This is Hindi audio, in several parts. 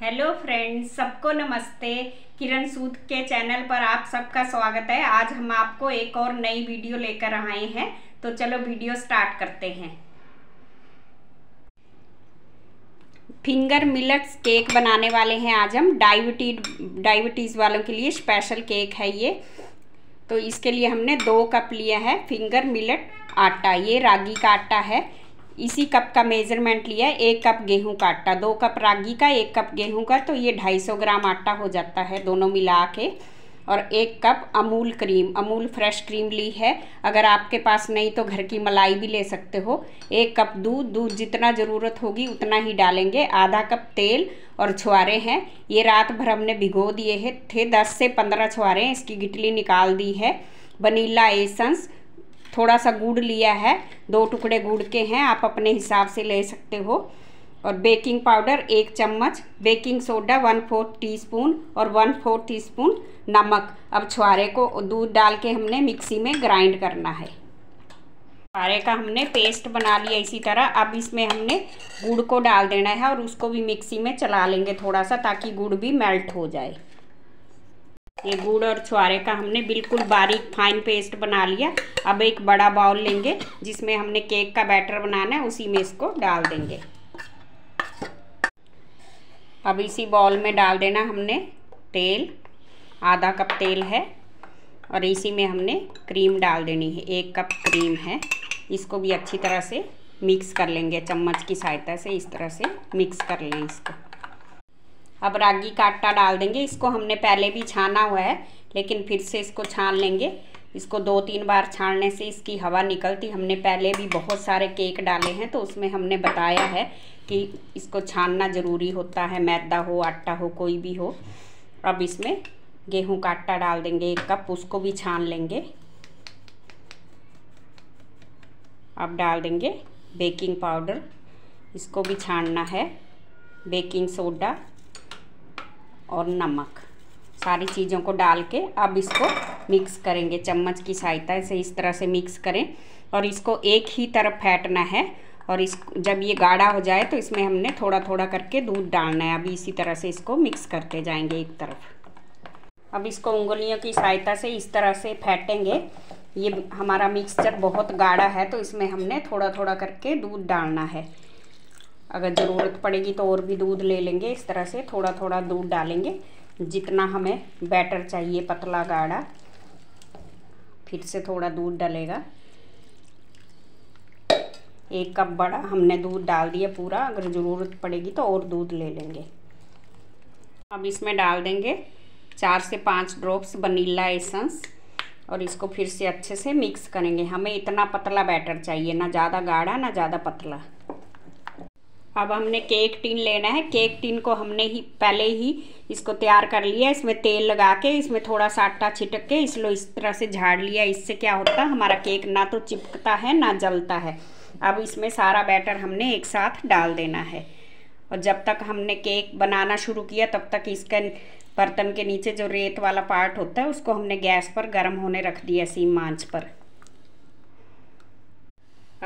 हेलो फ्रेंड्स सबको नमस्ते। किरण सूद के चैनल पर आप सबका स्वागत है। आज हम आपको एक और नई वीडियो लेकर आए हैं। तो चलो वीडियो स्टार्ट करते हैं। फिंगर मिलट्स केक बनाने वाले हैं आज हम। डायबिटीज़ डायबिटीज़ वालों के लिए स्पेशल केक है ये। तो इसके लिए हमने दो कप लिया है। फिंगर मिलट आटा, ये रागी का आटा है। इसी कप का मेज़रमेंट लिया एक कप गेहूँ का आटा, दो कप रागी का, एक कप गेहूँ का तो ये ढाई सौ ग्राम आटा हो जाता है दोनों मिला के। और एक cup Amul cream Amul fresh cream ली है। अगर आपके पास नहीं तो घर की मलाई भी ले सकते हो। एक कप दूध दूध जितना ज़रूरत होगी उतना ही डालेंगे। आधा कप तेल और छुआरे हैं। ये रात भर हमने भिगो दिए हैं। थे दस से पंद्रह छुआरे इसकी गिटली निकाल दी है। वनीला एसेंस थोड़ा सा गुड़ लिया है। दो टुकड़े गुड़ के हैं, आप अपने हिसाब से ले सकते हो। और बेकिंग पाउडर एक चम्मच, baking soda one fourth teaspoon और वन फोर्थ टी स्पून नमक। अब छुआरे को दूध डाल के हमने मिक्सी में ग्राइंड करना है। छुआरे का हमने पेस्ट बना लिया इसी तरह। अब इसमें हमने गुड़ को डाल देना है और उसको भी मिक्सी में चला लेंगे थोड़ा सा ताकि गुड़ भी मेल्ट हो जाए। ये गुड़ और छुआरे का हमने बिल्कुल बारीक फाइन पेस्ट बना लिया। अब एक बड़ा बाउल लेंगे, जिसमें हमने केक का बैटर बनाना है, उसी में इसको डाल देंगे। अब इसी बाउल में डाल देना हमने तेल, आधा कप तेल है, और इसी में हमने क्रीम डाल देनी है, एक कप क्रीम है। इसको भी अच्छी तरह से मिक्स कर लेंगे, चम्मच की सहायता से इस तरह से मिक्स कर लें इसको। अब रागी का आटा डाल देंगे। इसको हमने पहले भी छाना हुआ है, लेकिन फिर से इसको छान लेंगे। इसको दो तीन बार छानने से इसकी हवा निकलती। हमने पहले भी बहुत सारे केक डाले हैं तो उसमें हमने बताया है कि इसको छानना ज़रूरी होता है, मैदा हो, आटा हो, कोई भी हो। अब इसमें गेहूँ का आटा डाल देंगे एक कप, उसको भी छान लेंगे। अब डाल देंगे बेकिंग पाउडर। इसको भी छानना है। Baking soda. और नमक। सारी चीज़ों को डाल के अब इसको मिक्स करेंगे। चम्मच की सहायता से इस तरह से मिक्स करें। और इसको एक ही तरफ़ फेंटना है और इस, जब ये गाढ़ा हो जाए तो इसमें हमने थोड़ा थोड़ा करके दूध डालना है। अभी इसी तरह से इसको मिक्स करते जाएँगे एक तरफ़। अब इसको उंगलियों की सहायता से इस तरह से फेंटेंगे। ये हमारा मिक्सचर बहुत गाढ़ा है तो इसमें हमने थोड़ा थोड़ा करके दूध डालना है। अगर ज़रूरत पड़ेगी तो और भी दूध ले लेंगे। इस तरह से थोड़ा थोड़ा दूध डालेंगे। जितना हमें बैटर चाहिए पतला गाढ़ा, फिर से थोड़ा दूध डलेगा। एक कप बड़ा, हमने दूध डाल दिया पूरा। अगर ज़रूरत पड़ेगी तो और दूध ले लेंगे। अब इसमें डाल देंगे चार से पाँच ड्रॉप्स वनीला एसेंस और इसको फिर से अच्छे से मिक्स करेंगे। हमें इतना पतला बैटर चाहिए, ना ज़्यादा गाढ़ा, ना ज़्यादा पतला। अब हमने केक टिन लेना है। केक टिन को हमने ही, पहले ही इसको तैयार कर लिया इसमें तेल लगा के, इसमें थोड़ा सा आटा छिटक के इसलो इस तरह से झाड़ लिया। इससे क्या होता है, हमारा केक ना तो चिपकता है, ना जलता है। अब इसमें सारा बैटर हमने एक साथ डाल देना है। और जब तक हमने केक बनाना शुरू किया, तब तक इसका बर्तन के नीचे जो रेत वाला पार्ट होता है, उसको हमने गैस पर गर्म होने रख दिया, सीम मांच पर।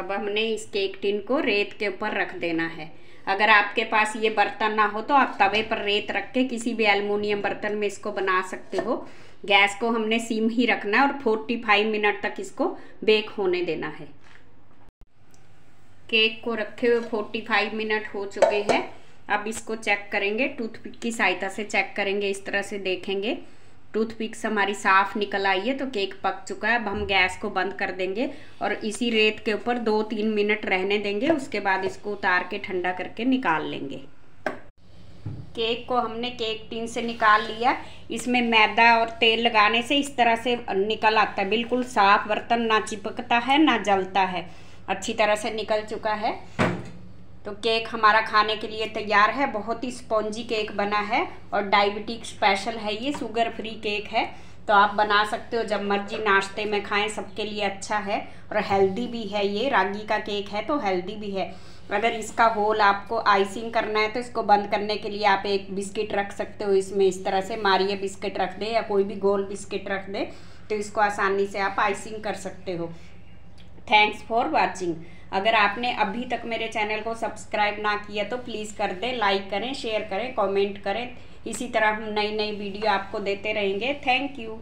अब हमने इस केक टिन को रेत के ऊपर रख देना है। अगर आपके पास ये बर्तन ना हो तो आप तवे पर रेत रख के किसी भी एलुमिनियम बर्तन में इसको बना सकते हो। गैस को हमने सिम ही रखना है और 45 मिनट तक इसको बेक होने देना है। केक को रखे हुए 45 मिनट हो चुके हैं। अब इसको चेक करेंगे टूथपिक की सहायता से चेक करेंगे, इस तरह से देखेंगे। टूथपिक से हमारी साफ़ निकल आई है तो केक पक चुका है। अब हम गैस को बंद कर देंगे और इसी रेत के ऊपर दो तीन मिनट रहने देंगे। उसके बाद इसको उतार के ठंडा करके निकाल लेंगे। केक को हमने केक टीन से निकाल लिया। इसमें मैदा और तेल लगाने से इस तरह से निकल आता है। बिल्कुल साफ़ बर्तन ना चिपकता है, ना जलता है। अच्छी तरह से निकल चुका है। तो केक हमारा खाने के लिए तैयार है। बहुत ही स्पॉन्जी केक बना है और डायबिटिक स्पेशल है ये, शुगर फ्री केक है। तो आप बना सकते हो, जब मर्ज़ी नाश्ते में खाएँ, सबके लिए अच्छा है और हेल्दी भी है ये। रागी का केक है तो हेल्दी भी है। अगर इसका होल आपको आइसिंग करना है तो इसको बंद करने के लिए आप एक बिस्किट रख सकते हो। इसमें इस तरह से मारिए बिस्किट रख दे या कोई भी गोल बिस्किट रख दे तो इसको आसानी से आप आइसिंग कर सकते हो। थैंक्स फॉर वॉचिंग अगर आपने अभी तक मेरे चैनल को सब्सक्राइब ना किया तो प्लीज़ कर दें लाइक करें शेयर करें कमेंट करें। इसी तरह हम नई नई वीडियो आपको देते रहेंगे। Thank you